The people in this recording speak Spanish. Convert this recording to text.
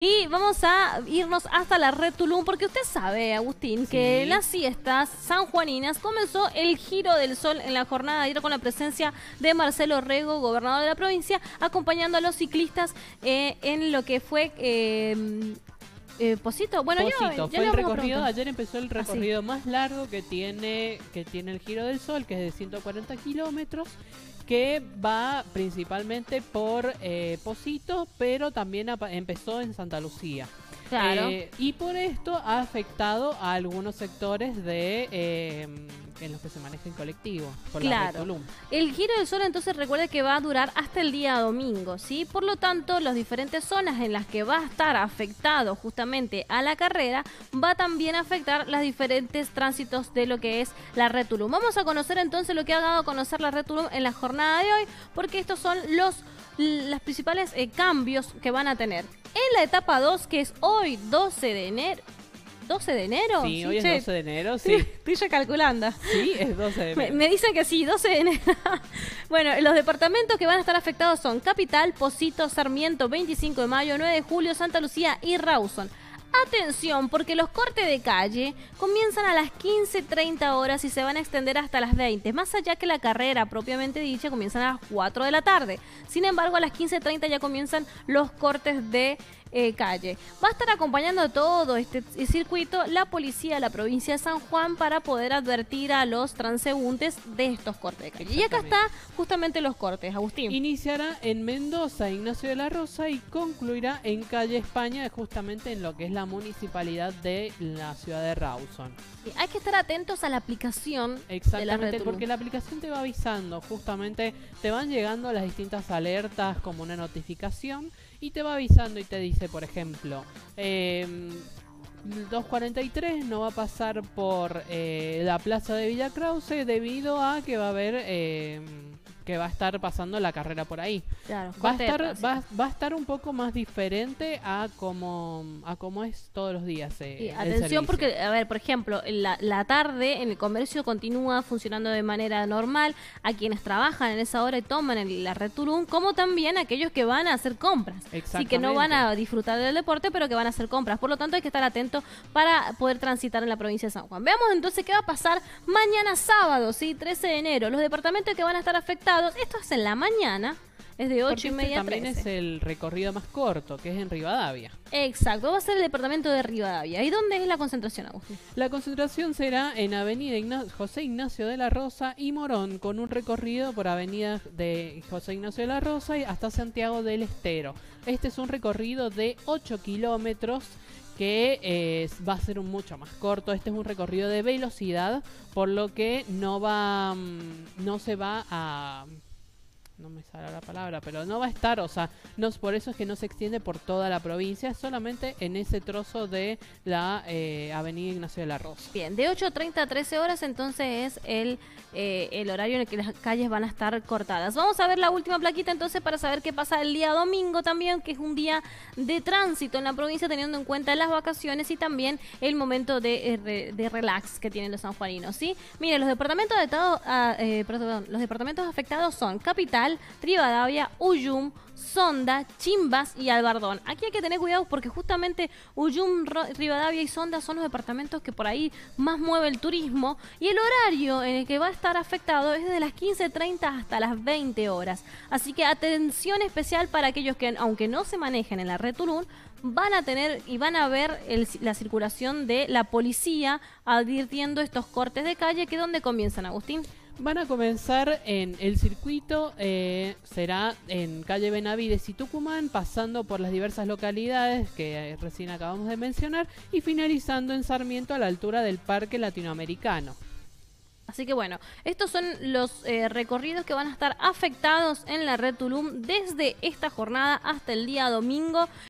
Y vamos a irnos hasta la red Tulum, porque usted sabe, Agustín, que las siestas sanjuaninas comenzó el giro del sol en la jornada de ayer con la presencia de Marcelo Rego, gobernador de la provincia, acompañando a los ciclistas eh, en lo que fue... Eh, eh, Posito, bueno, Posito, ya, fue el recorrido, ayer empezó el recorrido más largo que tiene, que tiene el Giro del Sol, que es de 140 kilómetros, que va principalmente por eh, Posito, pero también empezó en Santa Lucía. Claro. Eh, y por esto ha afectado a algunos sectores de eh, en los que se maneja en colectivo, por la Claro. Tulum. El giro del sol entonces recuerde que va a durar hasta el día domingo, ¿sí? Por lo tanto, las diferentes zonas en las que va a estar afectado justamente a la carrera, va también a afectar los diferentes tránsitos de lo que es la red Tulum. Vamos a conocer entonces lo que ha dado a conocer la red Tulum en la jornada de hoy, porque estos son los los principales eh, cambios que van a tener. En la etapa 2, que es hoy 12 de enero. ¿12 de enero? Sí, hoy es che, 12 de enero, sí. Estoy ya calculando. Sí, es 12 de Me, enero. me dicen que sí, 12 de enero. bueno, los departamentos que van a estar afectados son Capital, Posito, Sarmiento, 25 de mayo, 9 de julio, Santa Lucía y Rawson. Atención, porque los cortes de calle comienzan a las 15.30 horas y se van a extender hasta las 20, más allá que la carrera propiamente dicha comienzan a las 4 de la tarde. Sin embargo, a las 15.30 ya comienzan los cortes de eh, calle. Va a estar acompañando todo este circuito la policía de la provincia de San Juan para poder advertir a los transeúntes de estos cortes de calle. Y acá está justamente los cortes, Agustín. Iniciará en Mendoza, Ignacio de la Rosa, y concluirá en Calle España, justamente en lo que es la municipalidad de la ciudad de Rawson. Hay que estar atentos a la aplicación de la Exactamente, porque la aplicación te va avisando, justamente te van llegando las distintas alertas como una notificación y te va avisando y te dice, por ejemplo, em, 243 no va a pasar por eh, la plaza de Villa Krause debido a que va a haber em, que va a estar pasando la carrera por ahí. Claro, Va a estar va, va a estar un poco más diferente a como a como es todos los días. eh, atención servicio. porque, a ver, por ejemplo, la, la tarde en el comercio continúa funcionando de manera normal a quienes trabajan en esa hora y toman el- la red Tulum, como también a aquellos que van a hacer compras. Así que no van a disfrutar del deporte, pero que van a hacer compras. Por lo tanto, hay que estar atentos para poder transitar en la provincia de San Juan. Veamos entonces qué va a pasar mañana sábado, ¿sí? 13 de enero. Los departamentos que van a estar afectados, esto es en la mañana, es de 8 Porque y este media a también 13. es el recorrido más corto, que es en Rivadavia. Exacto, va a ser el departamento de Rivadavia. ¿Y dónde es la concentración, Agustín? La concentración será en Avenida Igna- José Ignacio de la Rosa y Morón, con un recorrido por Avenida de José Ignacio de la Rosa y hasta Santiago del Estero. Este es un recorrido de 8 kilómetros que eh, va a ser mucho más corto. Este es un recorrido de velocidad, por lo que no va, mm, no se va a no me sale la palabra, pero no va a estar, o sea, no, por eso es que no se extiende por toda la provincia, solamente en ese trozo de la eh, Avenida Ignacio de la Rosa. Bien, de 8.30 a 13 horas entonces es el, eh, el horario en el que las calles van a estar cortadas. Vamos a ver la última plaquita entonces para saber qué pasa el día domingo también, que es un día de tránsito en la provincia teniendo en cuenta las vacaciones y también el momento de, eh, de relax que tienen los sanjuaninos, ¿sí? Mire, los departamentos, afectados, ah, eh, perdón, los departamentos afectados son Capital, Rivadavia, Uyum, Sonda, Chimbas y Albardón. Aquí hay que tener cuidado porque justamente Uyum, Rivadavia y Sonda son los departamentos que por ahí más mueve el turismo y el horario en el que va a estar afectado es desde las 15.30 hasta las 20 horas. Así que atención especial para aquellos que aunque no se manejen en la red Tulum, van a tener y van a ver la circulación de la policía advirtiendo estos cortes de calle que donde comienzan, Agustín. Van a comenzar en el circuito, eh, será en calle Benavides y Tucumán, pasando por las diversas localidades que eh, recién acabamos de mencionar y finalizando en Sarmiento a la altura del Parque Latinoamericano. Así que bueno, estos son los eh, recorridos que van a estar afectados en la red Tulum desde esta jornada hasta el día domingo.